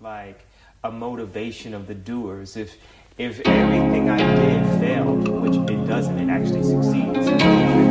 like a motivation of the doers. If if everything I did failed, which it doesn't, it actually succeeds.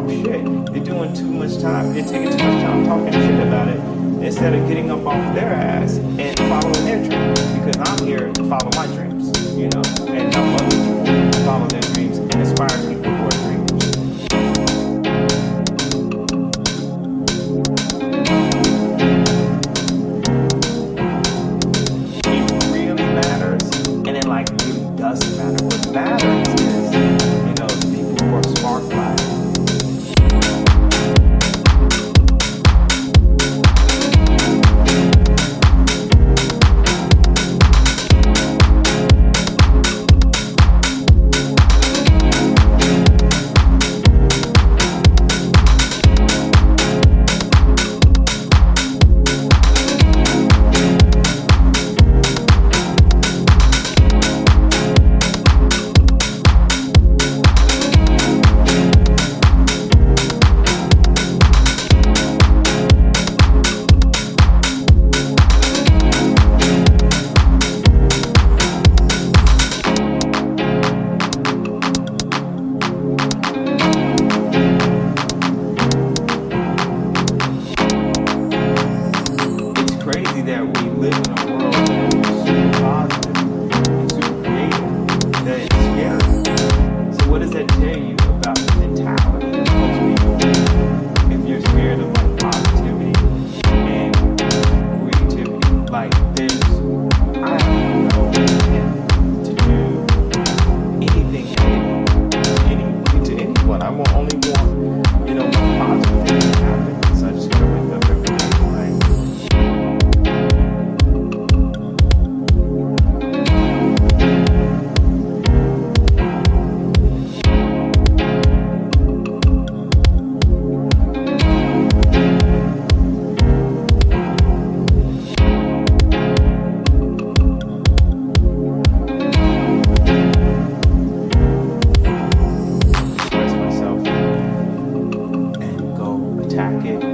Talk shit, they're doing too much time. They're taking too much time talking shit about it instead of getting up off their ass and following their dreams. Because I'm here to follow my dreams, you know, and help other people follow their dreams and inspire people who are dreamers. It really matters, and it like really doesn't matter. What matters that we live in a world attack it